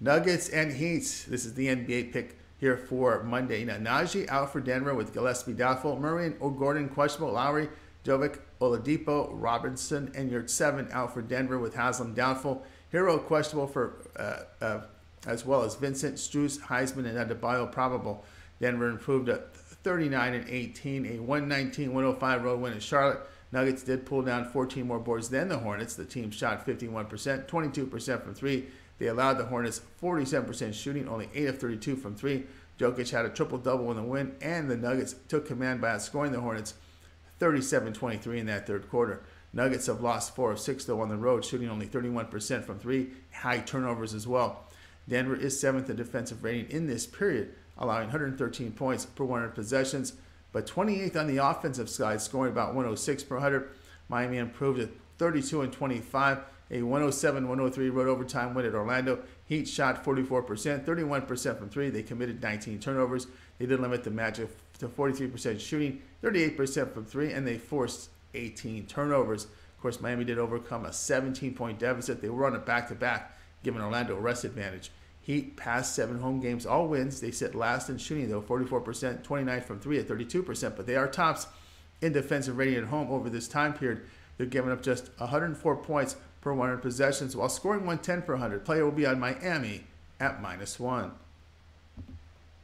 Nuggets and Heat. This is the NBA pick here for Monday. Now, Nnaji out for Denver with Gillespie doubtful. Murray and O'Gordon questionable. Lowry, Jovic, Oladipo, Robinson, and Yurtseven out for Denver with Haslem doubtful. Herro questionable for uh, uh, as well as Vincent, Strus, Highsmith, and Adebayo probable. Denver improved at 39 and 18, a 119-105 road win in Charlotte. Nuggets did pull down 14 more boards than the Hornets. The team shot 51%, 22% from three. They allowed the Hornets 47% shooting, only 8 of 32 from three. Jokic had a triple double in the win, and the Nuggets took command by outscoring the Hornets 37 23 in that third quarter. Nuggets have lost 4 of 6, though, on the road, shooting only 31% from three, high turnovers as well. Denver is seventh in defensive rating in this period, allowing 113 points per 100 possessions, but 28th on the offensive side, scoring about 106 per 100. Miami improved to 32 and 25, a 107-103 road overtime win at Orlando. Heat shot 44%, 31% from three. They committed 19 turnovers. They did limit the Magic to 43% shooting, 38% from three, and they forced 18 turnovers. Of course, Miami did overcome a 17-point deficit. They were on a back-to-back, giving Orlando a rest advantage. Heat past seven home games, all wins. They sit last in shooting, though, 44%, 29 from three at 32%, but they are tops in defensive rating at home over this time period. They're giving up just 104 points per 100 possessions while scoring 110 per 100. Player will be on Miami at minus one.